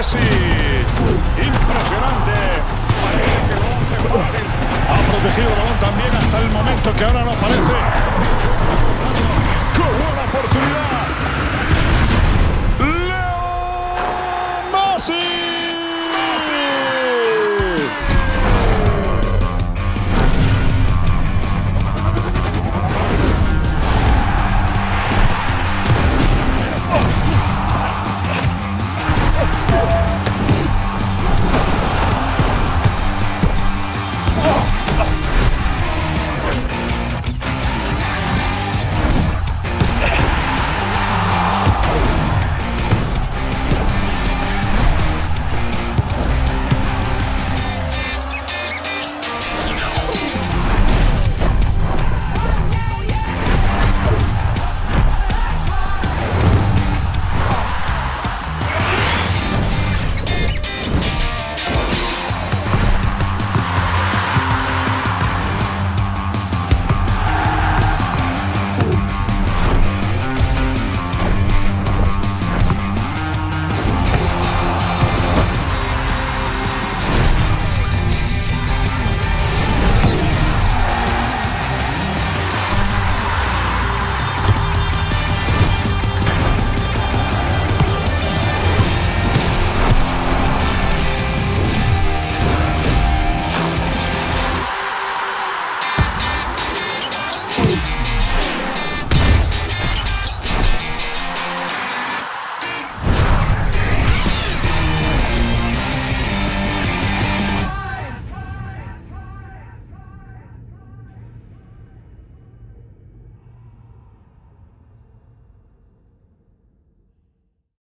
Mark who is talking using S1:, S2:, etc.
S1: Messi. Impresionante. Parece que. Ha protegido el balón también hasta el momento que ahora no aparece.